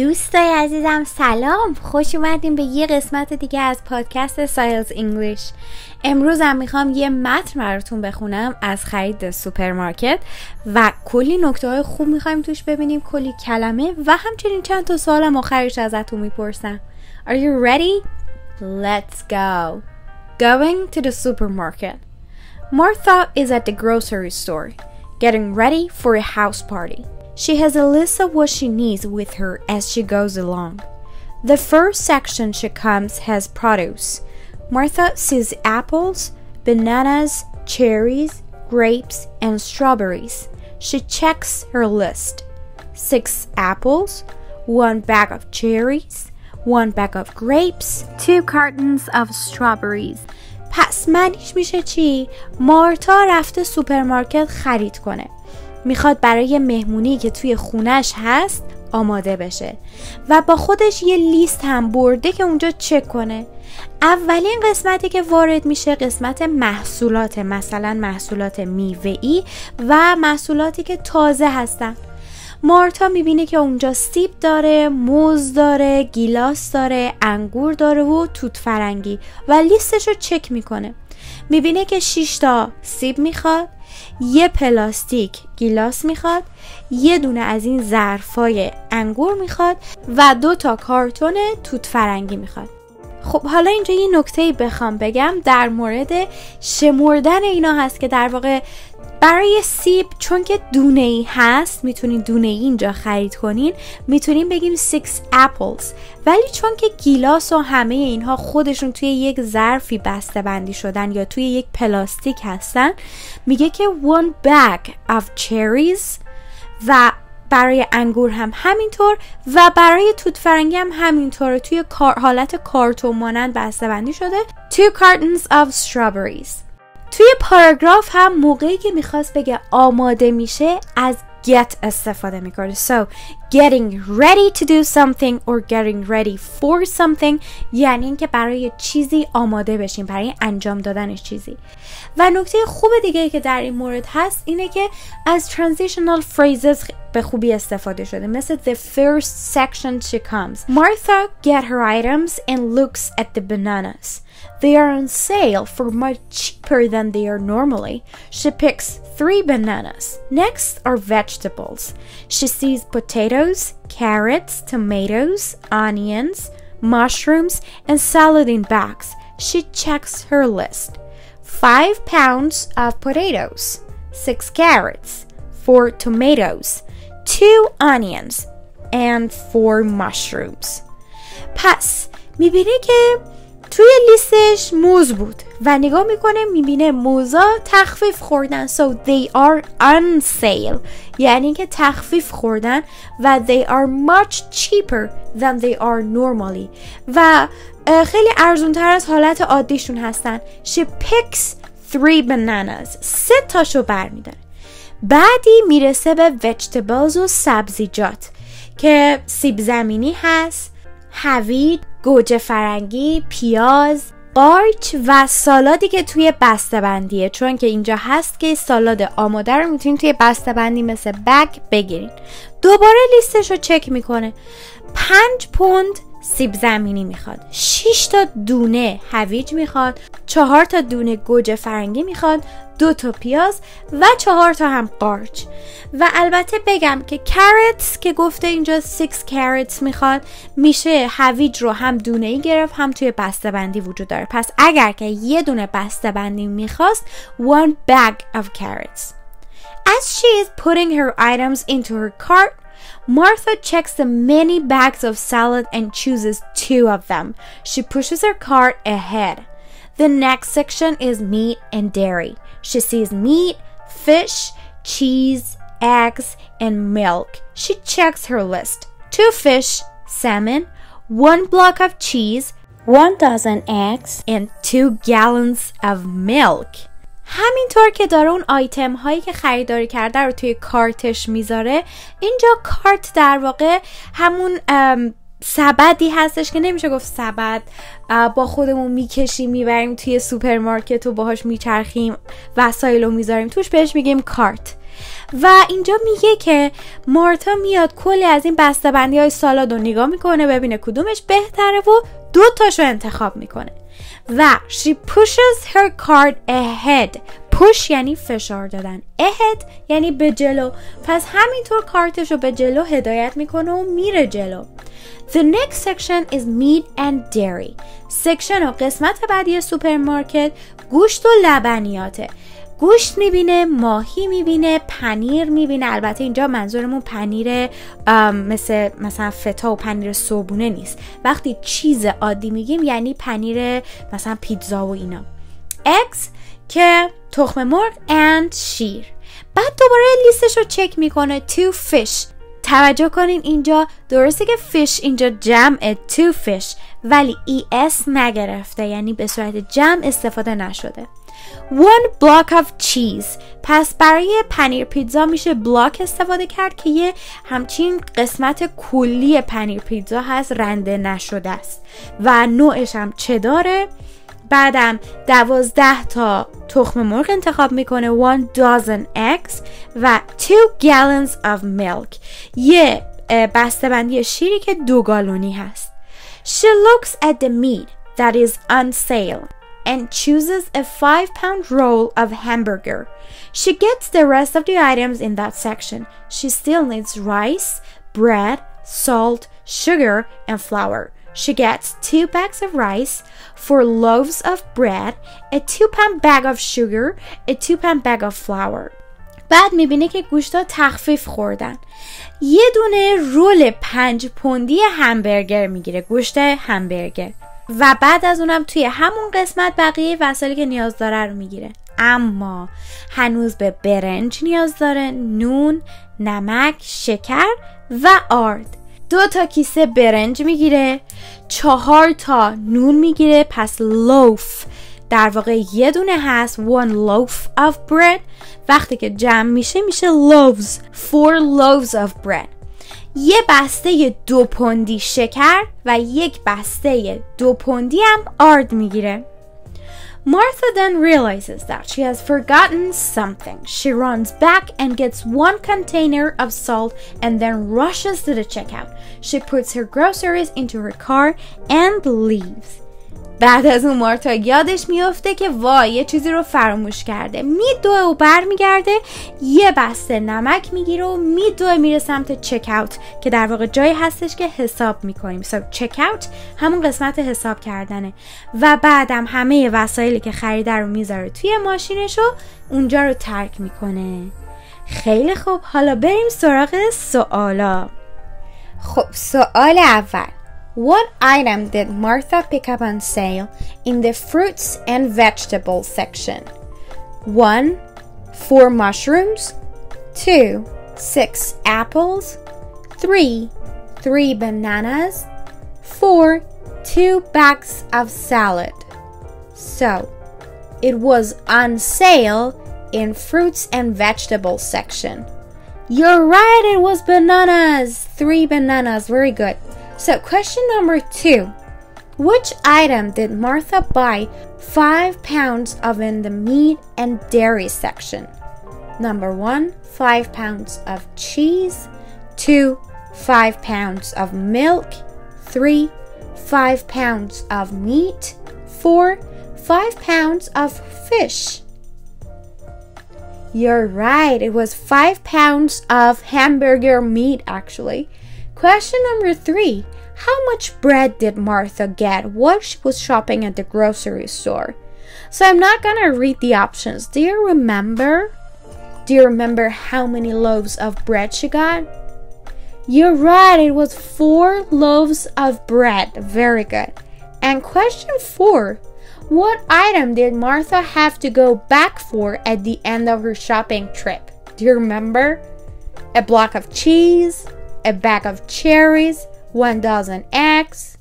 دوستای عزیزم سلام. خوش اومدیم به یه قسمت دیگه از پادکست سایلز English. امروز هم می‌خوام یه متن براتون بخونم از خرید سوپرمارکت و کلی نکته های خوب می‌خوایم توش ببینیم کلی کلمه و همچنین چند تا سوالم آخرش ازتون می‌پرسم. Are you ready? Let's go. Going to the supermarket. Martha is at the grocery store getting ready for a house party. She has a list of what she needs with her as she goes along. The first section she comes has produce. Martha sees apples, bananas, cherries, grapes, and strawberries. She checks her list. Six apples, one bag of cherries, one bag of grapes, two cartons of strawberries. پس معنیش میشه چی؟ مارتا رفته سوپرمارکت خرید کنه. می‌خواد برای مهمونی که توی خونش هست آماده بشه. و با خودش یه لیست هم برده که اونجا چک کنه. اولین قسمتی که وارد میشه قسمت محصولات مثلا محصولات میوه‌ای و محصولاتی که تازه هستن. مارتا می‌بینه که اونجا سیب داره، موز داره، گیلاس داره، انگور داره و توت فرنگی و لیستش رو چک می‌کنه. می‌بینه که 6 تا سیب می‌خواد. یه پلاستیک گیلاس می‌خواد یه دونه از این ظرفای انگور می‌خواد و دو تا کارتون توت فرنگی می‌خواد. خب حالا اینجا یه نکته بخوام بگم در مورد شمردن اینا هست که در واقع برای سیب چون که دونه ای هست می‌تونین دونه ای اینجا خرید کنین می‌تونین بگیم 6 apples. ولی چون که گیلاس و همه اینها خودشون توی یک ظرفی بسته بندی شدن یا توی یک پلاستیک هستن میگه که one bag of cherries و برای انگور هم همینطور و برای توت فرنگی هم همینطوره. توی حالت کارتون مانند بسته بندی شده. Two cartons of strawberries. توی پاراگراف هم موقعی که می‌خواست بگه آماده میشه از get استفاده می‌کنه. So getting ready to do something or getting ready for something یعنی اینکه برای چیزی آماده بشیم برای انجام دادنش چیزی. و نکته خوب دیگه که در این مورد هست اینه که از transitional phrases به خوبی استفاده شده مثل the first section she comes Martha get her items and looks at the bananas They are on sale for much cheaper than they are normally. She picks three bananas. Next are vegetables. She sees potatoes, carrots, tomatoes, onions, mushrooms, and salad in bags. She checks her list. Five pounds of potatoes, six carrots, four tomatoes, two onions, and four mushrooms. پس می‌بینی که توی لیستش موز بود و نگاه می‌کنه می‌بینه موزا تخفیف خوردن. So they are on sale. یعنی که تخفیف خوردن و they are much cheaper than they are normally. و خیلی ارزون تر از حالت عادیشون هستن. She picks three bananas. سه تاشو برمیداره. بعدی می‌رسه به vegetables و سبزیجات که سیب زمینی هست هویج گوجه فرنگی، پیاز، قارچ و سالادی که توی بسته بندیه چون که اینجا هست که سالاد آماده رو می‌تونید توی بسته بندی مثل بگ بگیرید. دوباره لیستش رو چک می‌کنه. پنج پوند سیب زمینی می‌خواد. 6 تا دونه هویج می‌خواد چهار تا دونه گوجه فرنگی می‌خواد دو تا پیاز و چهار تا هم قارچ. و البته بگم که کرتس که گفته اینجا 6 کرتس می‌خواد میشه هویج رو هم دونه ای گرفت هم توی بسته بندی وجود داره. پس اگر که یه دونه بسته بندی می‌خواست one bag of carrots. As she is putting her items into her cart, Martha checks the many bags of salad and chooses two of them. She pushes her cart ahead. The next section is meat and dairy. She sees meat, fish, cheese, eggs, and milk. She checks her list. Two fish, salmon, one block of cheese, one dozen eggs, and two gallons of milk. همینطور که داره اون آیتم هایی که خریداری کرده رو توی cart ش می‌ذاره اینجا cart در واقع همون سبدی هستش که نمیشه گفت سبد با خودمون می‌کشیم می‌بریم توی سوپرمارکت و باهاش میچرخیم وسایل رو می‌ذاریم توش بهش میگیم cart. و اینجا میگه که مارتا میاد کلی از این بسته‌بندی های سالاد رو نگاه می‌کنه ببینه کدومش بهتره و دو تاشو انتخاب می‌کنه. و she pushes her cart ahead. Push یعنی فشار دادن. Ahead یعنی به جلو. پس همینطور cart ش رو به جلو هدایت می‌کنه و میره جلو. The next section is meat and dairy. section و قسمت بعدی سوپرمارکت گوشت و لبنیاته. گوشت می‌بینه ماهی می‌بینه پنیر می‌بینه. البته اینجا منظورمون پنیر مثل مثلا فتا و پنیر صبونه نیست. وقتی چیز عادی میگیم یعنی پنیر مثلا پیتزا و اینا. Eggs که تخم مرغ and شیر. بعد دوباره لیستش رو چک می‌کنه. To fish. توجه کنین اینجا. درسته که fish اینجا جمع to fish ولی es نگرفته. یعنی به صورت جمع استفاده نشده. One block of cheese. پس برای پنیر پیتزا میشه بلاک استفاده کرد که یه همچین قسمت کلی پنیر پیتزا هست رنده نشده است. و نوعش هم چه بعدم دوازده تا تخم مرغ انتخاب میکنه one dozen eggs و two gallons of milk یه بندی شیری که دو گالونی هست She looks at the meat that is on sale and chooses a 5 pound roll of hamburger. She gets the rest of the items in that section. She still needs rice, bread, salt, sugar, and flour. She gets two bags of rice, four loaves of bread, a two pound bag of sugar, a two pound bag of flour. بعد می‌بینه که گوشتا تخفیف خوردن. یه دونه رول پنج پوندی همبرگر می‌گیره گوشت همبرگر. و بعد از اونم توی همون قسمت بقیه وسایلی که نیاز داره رو می‌گیره. اما هنوز به برنج نیاز داره نون نمک شکر و آرد. دو تا کیسه برنج می‌گیره چهار تا نون می‌گیره پس لوف در واقع یه دونه هست one loaf of bread. وقتی که جمع میشه میشه loaves four loaves of bread. یه بسته دو پوندی شکر و یک بسته دو پوندی هم آرد می‌گیره. Martha then realizes that she has forgotten something. She runs back and gets one container of salt and then rushes to the checkout. She puts her groceries into her car and leaves. بعد از اون مارتا یادش میافته که وای یه چیزی رو فراموش کرده. میدوه و برمیگرده یه بسته نمک می‌گیره و میدوه میره سمت چک که در واقع جایی هستش که حساب می‌کنیم. So چک همون قسمت حساب کردنه. و بعدم همه وسایلی که خریده رو می‌ذاره توی ماشینش و اونجا رو ترک می‌کنه. خیلی خوب. حالا بریم سراغ سوالا. خب سوال اول. What item did Martha pick up on sale in the fruits and vegetables section? 1. 4 mushrooms. 2. 6 apples. 3. 3 bananas. 4. 2 bags of salad. So, it was on sale in fruits and vegetables section. You're right, it was bananas. 3 bananas. Very good. So, question number two Which item did Martha buy five pounds of in the meat and dairy section? Number one, five pounds of cheese. Two, five pounds of milk. Three, five pounds of meat. Four, five pounds of fish. You're right, it was five pounds of hamburger meat actually. Question number three How much bread did Martha get while she was shopping at the grocery store? So I'm not gonna read the options. Do you remember? Do you remember how many loaves of bread she got? You're right, it was four loaves of bread. Very good. And question four What item did Martha have to go back for at the end of her shopping trip? Do you remember? A block of cheese, a bag of cherries, one dozen eggs,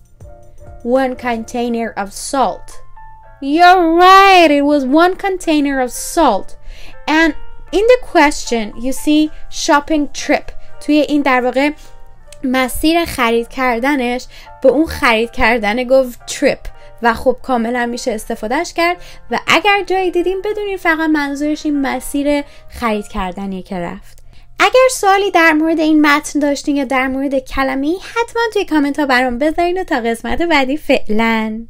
one container of salt. You're right, it was one container of salt. And in the question, you see shopping trip. توی این در واقع مسیر خرید کردنش به اون خرید کردن گفت trip و خب کاملا میشه استفادهش کرد و اگر جایی دیدیم بدونین فقط منظورش این مسیر خرید کردنیه که رفت اگر سوالی در مورد این متن داشتین یا در مورد کلمه حتما توی کامنت ها برام بذارین و تا قسمت بعدی فعلا.